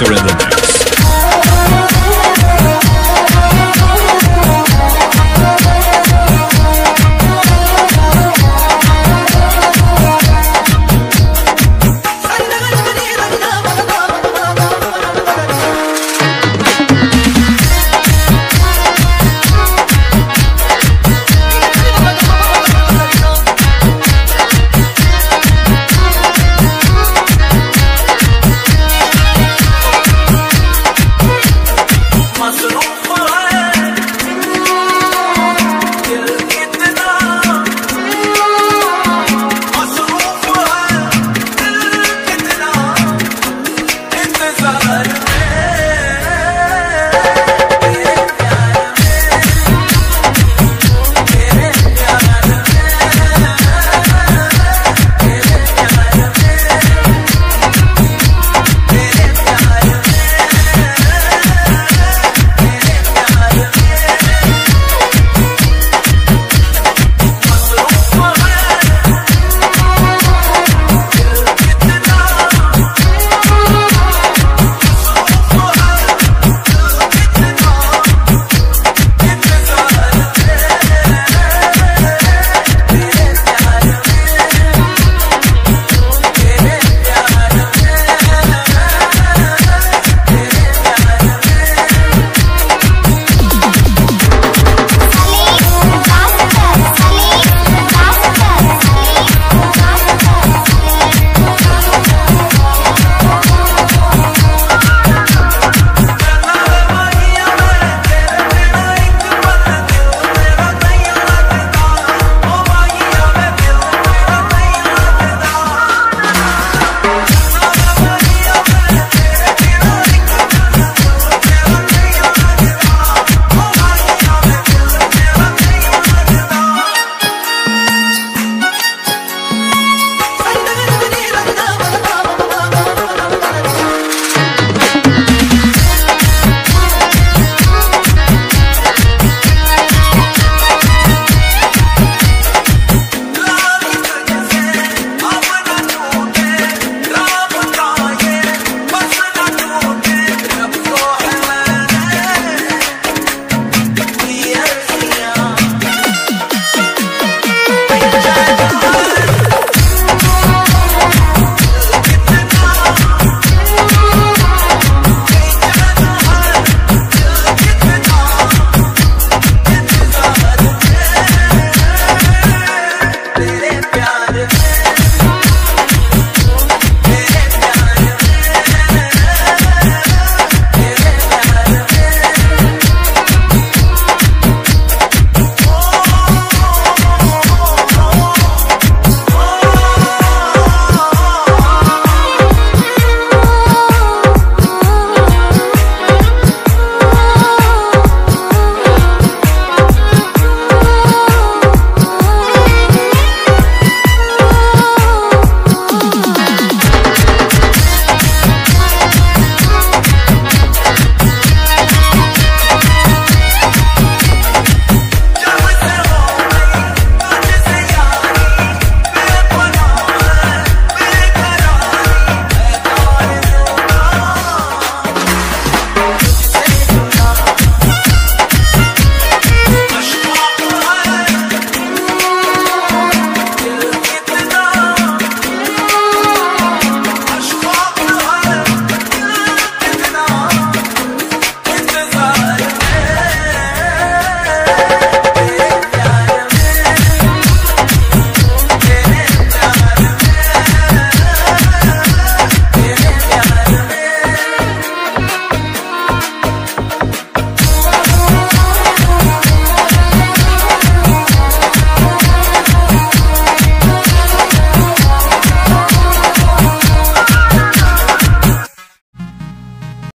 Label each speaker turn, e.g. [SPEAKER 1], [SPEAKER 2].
[SPEAKER 1] Master in the Mix.